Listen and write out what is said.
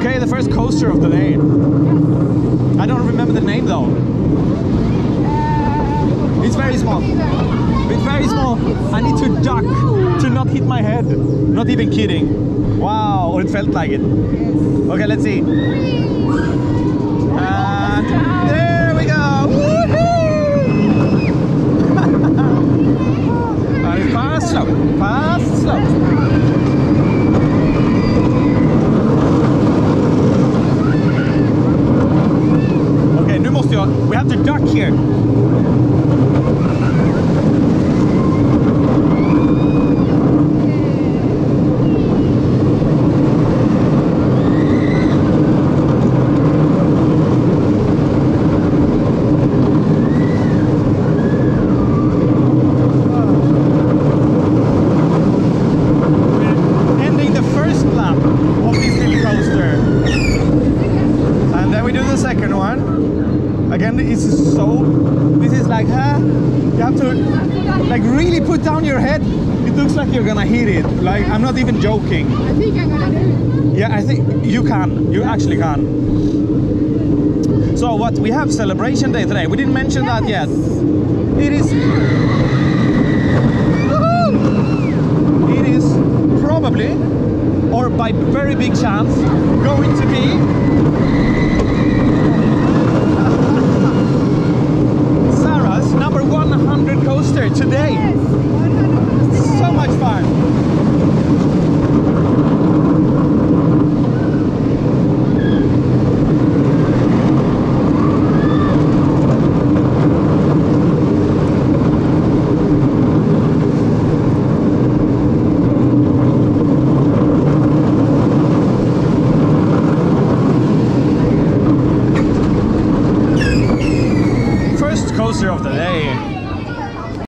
Okay, the first coaster of the day. I don't remember the name though. It's very small. It's very small. I need to duck to not hit my head. Not even kidding. Wow, it felt like it. Okay, let's see. Jag... We have to duck here. Ending the first lap of this little coaster. And then we do the second one. Again, this is so. This is like, huh? You have to, like, really put down your head. It looks like you're gonna hit it. Like, I'm not even joking. I think I'm gonna do it. Yeah, I think you can. You actually can. So, what? We have celebration day today. We didn't mention that yet. It is... It is probably, or by very big chance, going to be Coaster of the day.